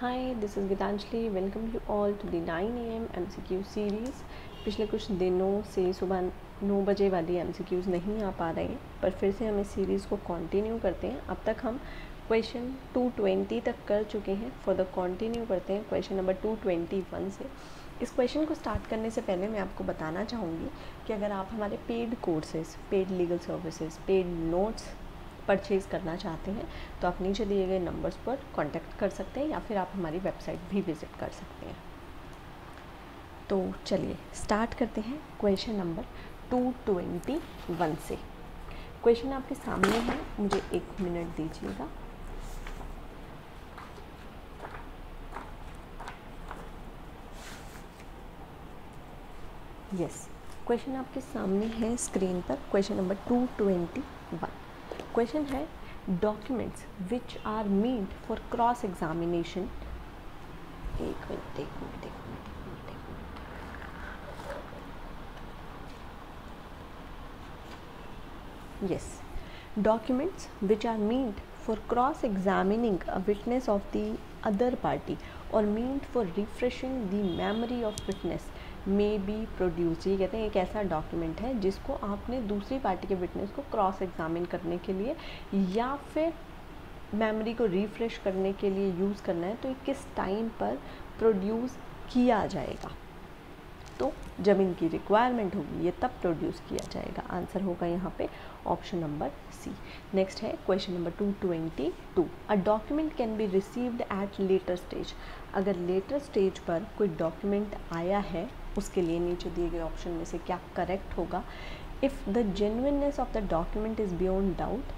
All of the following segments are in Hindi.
Hi this is Geetanjali welcome you all to the 9 M MCQ series पिछले कुछ दिनों से सुबह नौ बजे वाली एमसीक्यूज़ नहीं आ पा रहे हैं, पर फिर से हम इस सीरीज़ को कंटिन्यू करते हैं। अब तक हम क्वेश्चन 220 तक कर चुके हैं। फॉर द कंटिन्यू करते हैं क्वेश्चन नंबर 221 से। इस क्वेश्चन को स्टार्ट करने से पहले मैं आपको बताना चाहूँगी कि अगर आप हमारे paid courses paid legal services paid notes purchase करना चाहते हैं तो आप नीचे दिए गए नंबर्स पर कांटेक्ट कर सकते हैं या फिर आप हमारी वेबसाइट भी विज़िट कर सकते हैं। तो चलिए स्टार्ट करते हैं question number two twenty one से। क्वेश्चन आपके सामने है, मुझे एक मिनट दीजिएगा। यस क्वेश्चन आपके सामने है स्क्रीन पर question number two twenty one question है documents which are made for cross examination एक मिनट एक मिनट एक मिनट एक मिनट एक minute. Yes documents which are made for cross examining a witness of the other party और made for refreshing the memory of witness may be produce ये कहते हैं एक ऐसा डॉक्यूमेंट है जिसको आपने दूसरी पार्टी के विटनेस को क्रॉस एग्जामिन करने के लिए या फिर मेमोरी को रिफ्रेश करने के लिए यूज़ करना है तो ये किस टाइम पर प्रोड्यूस किया जाएगा? तो ज़मीन की रिक्वायरमेंट होगी, ये तब प्रोड्यूस किया जाएगा। आंसर होगा यहाँ पे ऑप्शन नंबर सी नेक्स्ट है question number two twenty two a document can be received at later stage अगर लेटर स्टेज पर कोई डॉक्यूमेंट आया है उसके लिए नीचे दिए गए ऑप्शन में से क्या करेक्ट होगा? If the genuineness of the document is beyond doubt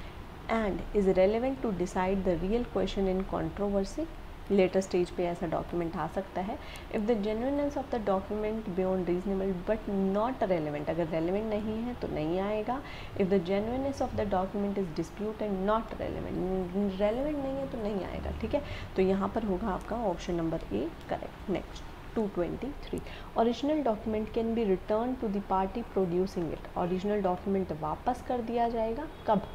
and is relevant to decide the real question in controversy later stage पे ऐसा डॉक्यूमेंट आ सकता है। If the genuineness of the document beyond reasonable but not relevant अगर रेलिवेंट नहीं है तो नहीं आएगा। If the genuineness of the document is dispute and not relevant relevant नहीं है तो नहीं आएगा, ठीक है? तो यहाँ पर होगा आपका option number A correct next 223 original document can be return to the party producing it original document वापस कर दिया जाएगा। कब?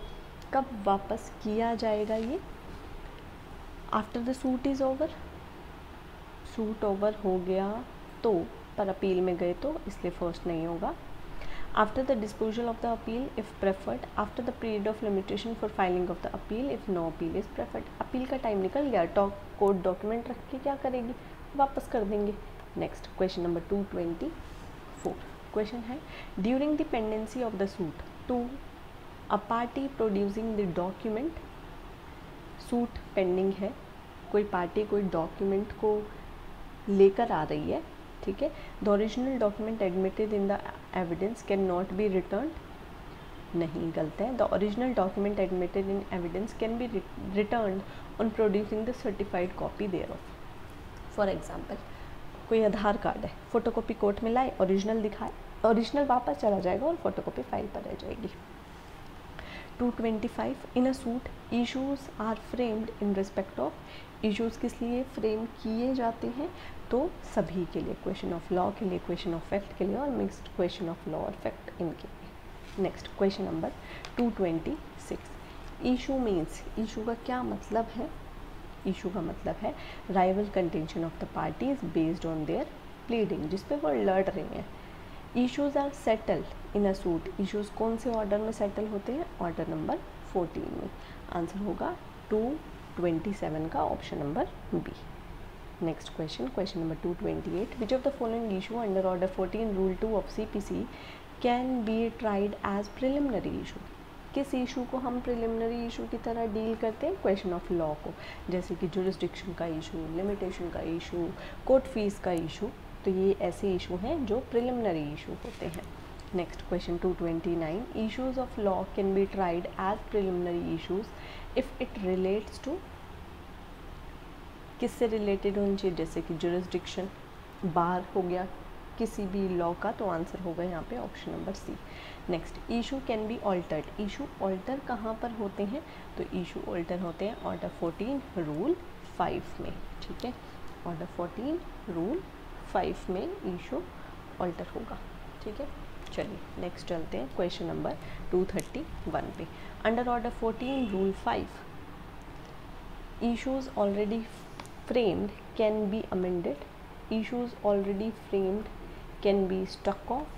कब वापस किया जाएगा ये? After the suit is over suit over हो गया तो पर अपील में गए तो इसलिए फ़र्स्ट नहीं होगा। After the disposal of the appeal if preferred after the period of limitation for filing of the appeal if no appeal is preferred appeal का टाइम निकल गया। टॉक कोर्ट डॉक्यूमेंट रख के क्या करेगी? वापस कर देंगे। Next question number two twenty four question है during the pendency of the suit to a party producing the document suit pending है, कोई पार्टी कोई डॉक्यूमेंट को लेकर आ रही है, ठीक है? The original document admitted in the evidence can not be return नहीं, गलत है। The original document admitted in evidence can be return on producing the certified copy there of for example कोई आधार कार्ड है। फोटोकॉपी कोर्ट में लाए, ओरिजिनल दिखाए, ओरिजिनल वापस चला जाएगा और फोटोकॉपी फ़ाइल पर रह जाएगी। 225 in a suit issues are framed in respect of issues किस लिए फ्रेम किए जाते हैं? तो सभी के लिए क्वेश्चन ऑफ़ लॉ के लिए क्वेश्चन ऑफ़ फैक्ट के लिए और मिक्स्ड क्वेश्चन ऑफ़ लॉ और फैक्ट इनके लिए। Next question number 226 issue means issue का क्या मतलब है? इशू का मतलब है rival contention of the parties based on their pleading जिस पे वो लड़ रही हैं। Issues are settle in a suit issues कौन से ऑर्डर में सेटल होते हैं? ऑर्डर नंबर 14 में। आंसर होगा 227 का option number B next question question number 228 which of the following issue under order 14 rule two of C P C can be tried as preliminary issue किस इशू को हम प्रिलिमिनरी इशू की तरह डील करते हैं? क्वेश्चन ऑफ़ लॉ को। जैसे कि जुरिस्डिक्शन का इशू लिमिटेशन का इशू कोर्ट फ़ीस का इशू तो ये ऐसे इशू हैं जो प्रिलिमिनरी इशू होते हैं। Next question 229 issues of law can be tried as preliminary issues if it relates to किससे रिलेटेड होनी चाहिए? जैसे कि जुरिस्डिक्शन बार हो गया किसी भी लॉ का तो आंसर होगा यहाँ पे option number C next issue can be altered issue alter कहाँ पर होते हैं? तो इशू ऑल्टर होते हैं ऑर्डर 14 रूल फाइव में. ठीक है? ऑर्डर 14 रूल फाइव में ईशो ऑल्टर होगा. ठीक है? चलिए नेक्स्ट चलते हैं question number two thirty one पे. Under order fourteen rule five issues already framed can be amended. Issues already framed can be struck off.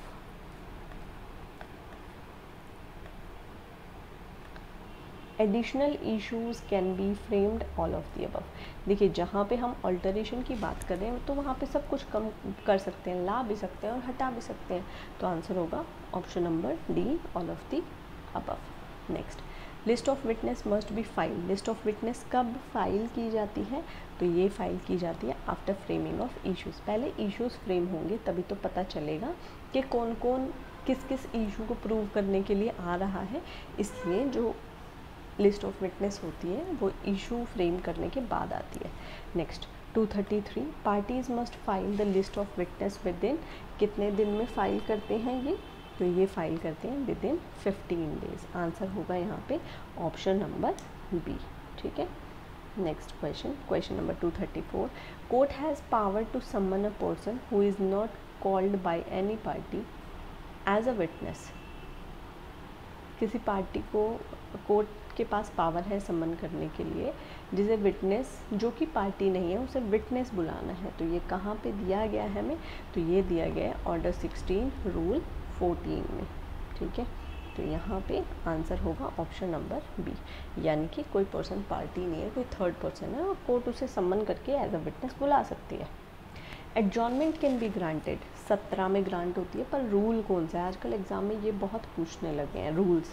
Additional issues can be framed all of the above देखिए, जहाँ पे हम ऑल्टरेशन की बात कर रहे हैं तो वहाँ पे सब कुछ कम कर सकते हैं, ला भी सकते हैं और हटा भी सकते हैं। तो आंसर होगा option number D all of the above next list of witness must be file list of witness कब फ़ाइल की जाती है? तो ये फ़ाइल की जाती है आफ्टर फ्रेमिंग ऑफ़ इश्यूज़ पहले इश्यूज़ फ्रेम होंगे, तभी तो पता चलेगा कि कौन कौन किस किस इशू को प्रूव करने के लिए आ रहा है। इसलिए जो लिस्ट ऑफ़ विटनेस होती है, वो इशू फ्रेम करने के बाद आती है। Next 233 parties must file the list of witness within कितने दिन में फ़ाइल करते हैं ये? तो ये फ़ाइल करते हैं within fifteen days answer होगा यहाँ पे ऑप्शन नंबर बी ठीक है? Next question question number 234 court has power to summon a person who is not called by any party as a witness किसी पार्टी को कोर्ट के पास पावर है समन करने के लिए, जिसे विटनेस जो कि पार्टी नहीं है, उसे विटनेस बुलाना है। तो ये कहाँ पे दिया गया है हमें? तो ये दिया गया है ऑर्डर 16 रूल 14 में, ठीक है? तो यहाँ पे आंसर होगा ऑप्शन नंबर बी यानी कि कोई पर्सन पार्टी नहीं है, कोई थर्ड पर्सन है, और कोर्ट उसे सम्मन करके एज अ विटनेस बुला सकती है। एडजॉनमेंट कैन बी ग्रांटेड सत्रह में ग्रांट होती है, पर रूल कौन सा है? आजकल एग्ज़ाम में ये बहुत पूछने लगे हैं रूल्स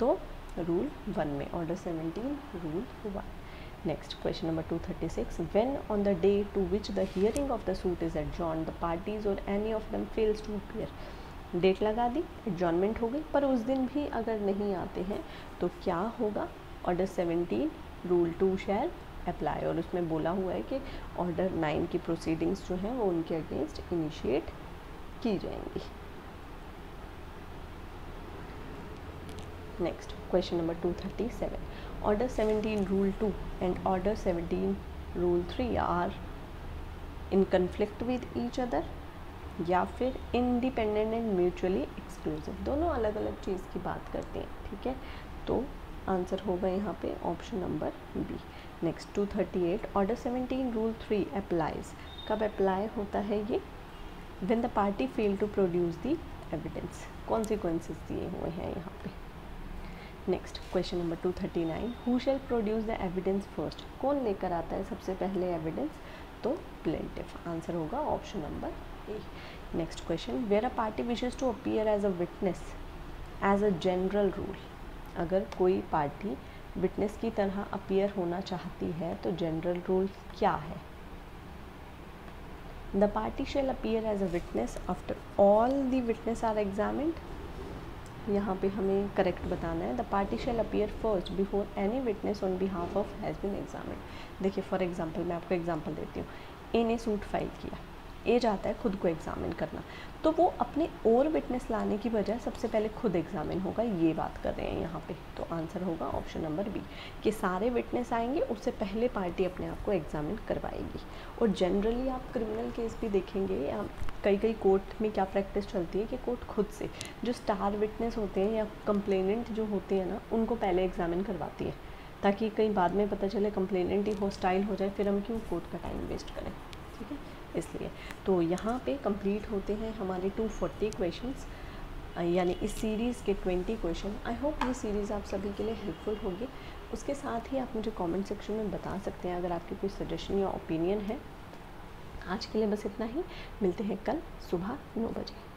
तो रूल वन में order seventeen rule one next question number two thirty six when on the day to which the hearing of the suit is adjourned the parties or any of them fails to appear date लगा दी एडजॉनमेंट हो गई। पर उस दिन भी अगर नहीं आते हैं तो क्या होगा? Order seventeen rule two shall apply और उसमें बोला हुआ है कि ऑर्डर नाइन की प्रोसीडिंग्स जो हैं, वो उनके अगेंस्ट इनिशिएट की जाएँगी। Next, question number 237 order 17 rule two and order 17 rule 3 are in conflict with each other या फिर इंडिपेंडेंट एंड म्यूचुअली एक्सक्लूसिव दोनों अलग अलग चीज़ की बात करते हैं, ठीक है? तो आंसर होगा यहाँ पे option number B next 238 order 17 rule three applies कब अप्लाई होता है ये? When the party fail to produce the evidence consequences दिए हुए हैं यहाँ पे. Next question number two thirty nine who shall produce the evidence first कौन लेकर आता है सबसे पहले एविडेंस तो प्लेंटिफ आंसर होगा option number next question where a party wishes to appear as a witness as a general rule अगर कोई पार्टी विटनेस की तरह अपियर होना चाहती है तो जनरल रूल क्या है? The party shall appear as a witness after all the witness are examined यहाँ पे हमें करेक्ट बताना है. The party shall appear first before any witness on behalf of has been examine देखिए फॉर एग्ज़ाम्पल मैं आपको एग्ज़ाम्पल देती हूँ. ए ने सूट फ़ाइल किया. ए जाता है खुद को एग्ज़ामिन करना। तो वो अपने और विटनेस लाने की बजाय सबसे पहले खुद एग्ज़ामिन होगा, ये बात कर रहे हैं यहाँ पे। तो आंसर होगा ऑप्शन नंबर बी कि सारे विटनेस आएँगे, उससे पहले पार्टी अपने आप को एग्ज़ामिन करवाएगी। और जनरली आप क्रिमिनल केस भी देखेंगे, या कई कई कोर्ट में क्या प्रैक्टिस चलती है कि कोर्ट खुद से जो स्टार विटनेस होते हैं या कंप्लेनेंट जो होते हैं ना, उनको पहले एग्ज़ामिन करवाती है। ताकि कहीं बाद में पता चले कंप्लेनेंट ही हॉस्टाइल हो जाए, फिर हम क्यों कोर्ट का टाइम वेस्ट करें? ठीक है? इसलिए। तो यहाँ पे कंप्लीट होते हैं हमारे 240 क्वेश्चंस यानी इस सीरीज़ के 20 क्वेश्चन आई होप ये सीरीज़ आप सभी के लिए हेल्पफुल होगी। उसके साथ ही आप मुझे कमेंट सेक्शन में बता सकते हैं अगर आपकी कोई सजेशन या ओपिनियन है। आज के लिए बस इतना ही। मिलते हैं कल सुबह नौ बजे।